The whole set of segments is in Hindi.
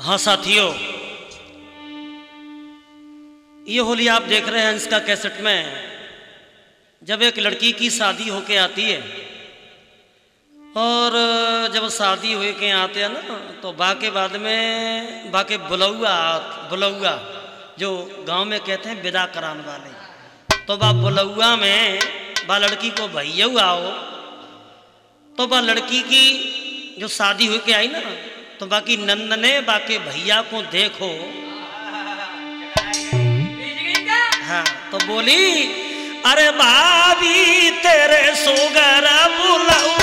हाँ साथियों, ये होली आप देख रहे हैं इसका कैसेट में। जब एक लड़की की शादी होके आती है, और जब शादी हुए के आते हैं ना तो बाके बाद में, बाके बुलौआ बुलौआ, जो गाँव में कहते हैं विदा कराने वाले तो बा बुलौआ में बा लड़की को भैया आओ तो बा लड़की की जो शादी हुई के आई ना तो बाकी नंदने बाके भैया को देखो। हाँ तो बोली, अरे भाभी, तेरे सुगर बुलौआ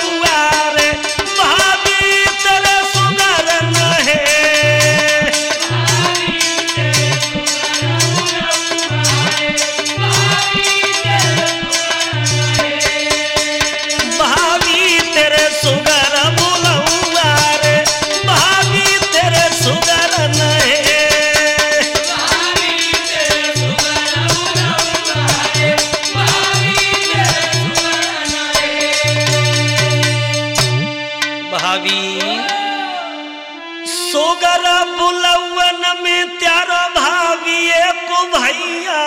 में त्यारो भाभी एक भैया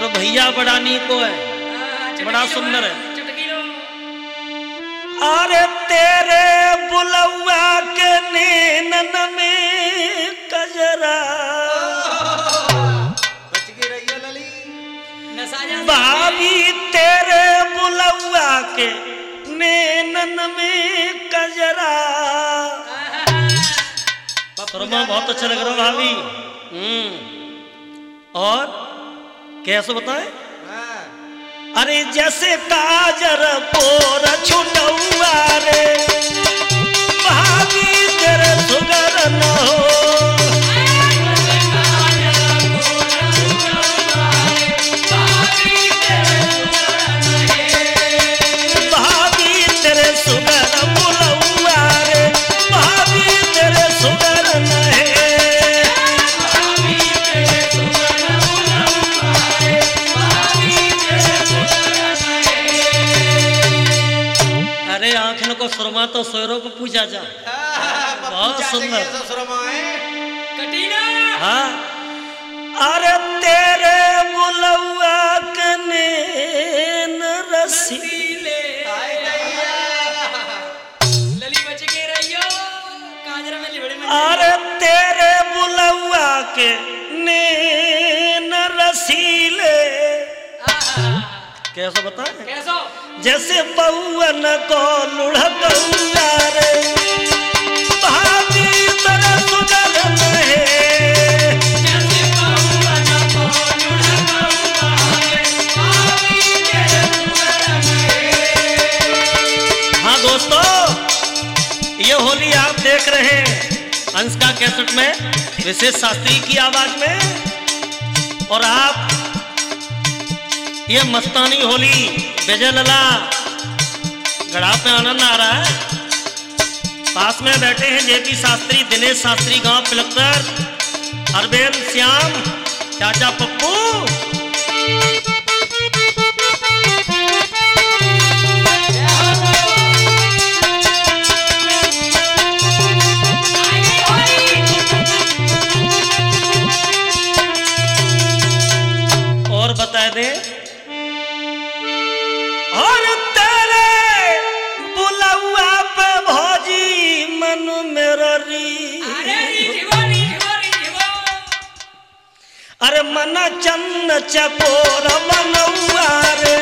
तेरा भैया बड़ा नीको है बड़ा सुंदर है। अरे तेरे बुलौआ के नैनन में कजरा। भाभी तेरे बुलौआ के नैनन में कजरा। बहुत अच्छा लग रहा भाभी। हम्म और? कैसे बताए? अरे जैसे ताजर पोर छुटौआ रे। आंखन को सुरमा तो सोयरों को पूछा जा। बहुत सुंदर। हाँ अरे तेरे बुलौआ कने न रसी लली बच के रहियो। काजरा में लिबड़े में अरे तेरे बुलौआ के नैन रसीले कैसे बताए? कैसो? जैसे पौवन को अंश का कैसेट में, विशेष शास्त्री की आवाज़ में। और आप, ये मस्तानी होली, विजय लला गढ़ा पे आनंद आ रहा है। पास में बैठे हैं जेपी शास्त्री, दिनेश शास्त्री, गाँव पिलक्तर अरबेल श्याम, चाचा पप्पू। बता दे और तेरे बुलौआ पे भौजी मन मेरा री। अरे मन चंद चपोर बनौआ रे।